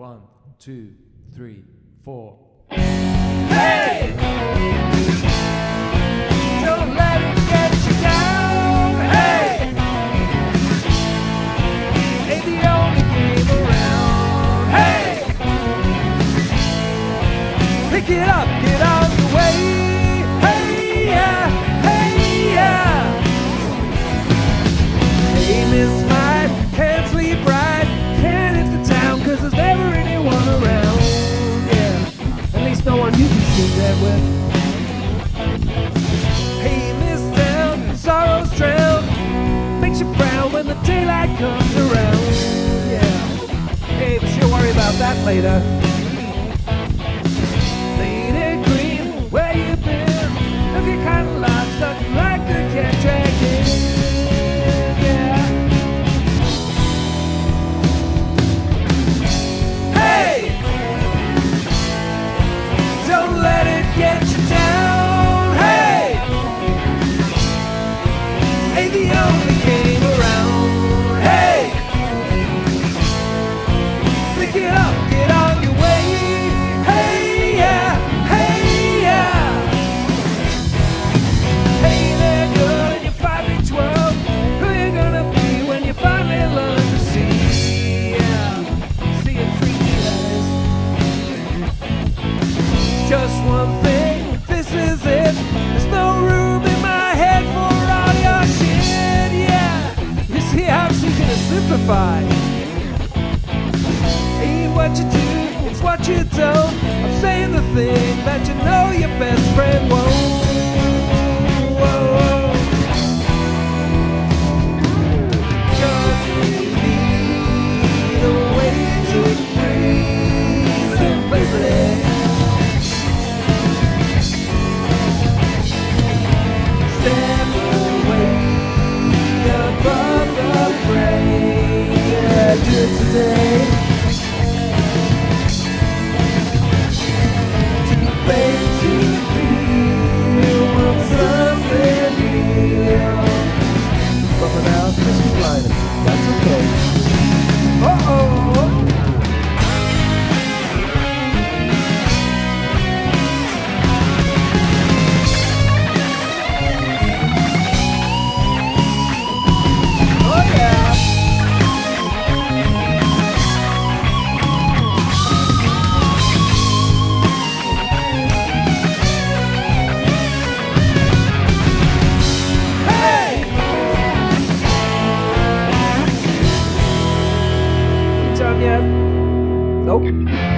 One, two, three, four. Hey! Don't let it get you down. Hey! Ain't the only game around. Hey! Pick it up, get out the way. Hey, yeah, hey, yeah. Hey, Miss. daylight comes around. Yeah. Hey, but you'll worry about that later. fight. Ain't what you do, it's what you don't. I'm saying the thing that you know you best. day. Nope.